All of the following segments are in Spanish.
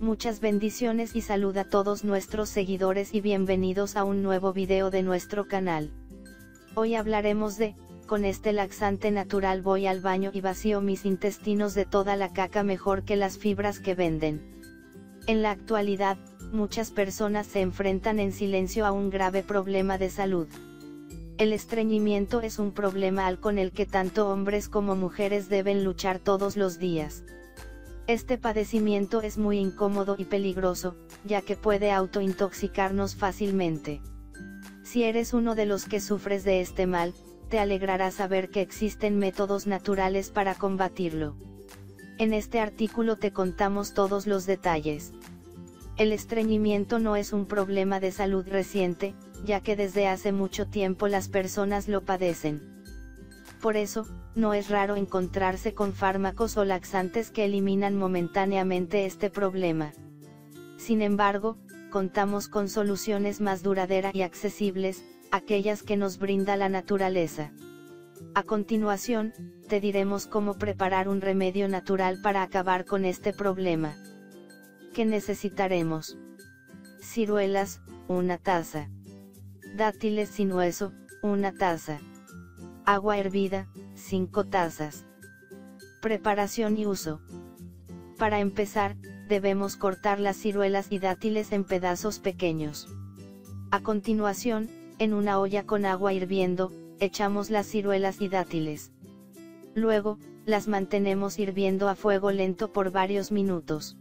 Muchas bendiciones y salud a todos nuestros seguidores y bienvenidos a un nuevo video de nuestro canal. Hoy hablaremos de, con este laxante natural voy al baño y vacío mis intestinos de toda la caca mejor que las fibras que venden. En la actualidad, muchas personas se enfrentan en silencio a un grave problema de salud. El estreñimiento es un problema al con el que tanto hombres como mujeres deben luchar todos los días. Este padecimiento es muy incómodo y peligroso, ya que puede autointoxicarnos fácilmente. Si eres uno de los que sufres de este mal, te alegrará saber que existen métodos naturales para combatirlo. En este artículo te contamos todos los detalles. El estreñimiento no es un problema de salud reciente, ya que desde hace mucho tiempo las personas lo padecen. Por eso, no es raro encontrarse con fármacos o laxantes que eliminan momentáneamente este problema. Sin embargo, contamos con soluciones más duraderas y accesibles, aquellas que nos brinda la naturaleza. A continuación, te diremos cómo preparar un remedio natural para acabar con este problema. ¿Qué necesitaremos? Ciruelas, una taza. Dátiles sin hueso, una taza. Agua hervida, 5 tazas. Preparación y uso. Para empezar, debemos cortar las ciruelas y dátiles en pedazos pequeños. A continuación, en una olla con agua hirviendo, echamos las ciruelas y dátiles. Luego, las mantenemos hirviendo a fuego lento por varios minutos.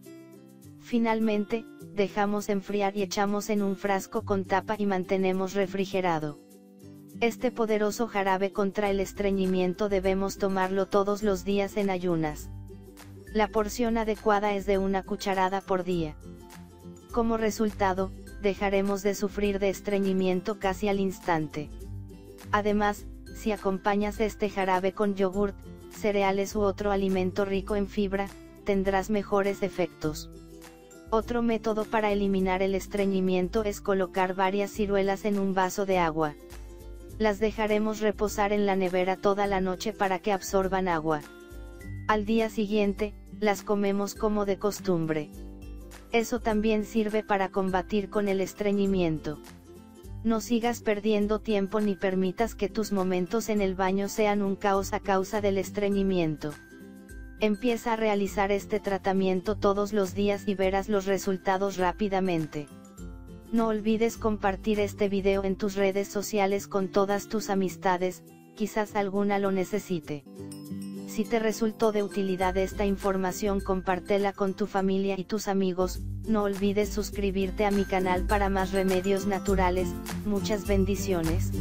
Finalmente, dejamos enfriar y echamos en un frasco con tapa y mantenemos refrigerado. Este poderoso jarabe contra el estreñimiento debemos tomarlo todos los días en ayunas. La porción adecuada es de una cucharada por día. Como resultado, dejaremos de sufrir de estreñimiento casi al instante. Además, si acompañas este jarabe con yogurt, cereales u otro alimento rico en fibra, tendrás mejores efectos. Otro método para eliminar el estreñimiento es colocar varias ciruelas en un vaso de agua. Las dejaremos reposar en la nevera toda la noche para que absorban agua. Al día siguiente, las comemos como de costumbre. Eso también sirve para combatir con el estreñimiento. No sigas perdiendo tiempo ni permitas que tus momentos en el baño sean un caos a causa del estreñimiento. Empieza a realizar este tratamiento todos los días y verás los resultados rápidamente. No olvides compartir este video en tus redes sociales con todas tus amistades, quizás alguna lo necesite. Si te resultó de utilidad esta información compártela con tu familia y tus amigos, no olvides suscribirte a mi canal para más remedios naturales, muchas bendiciones.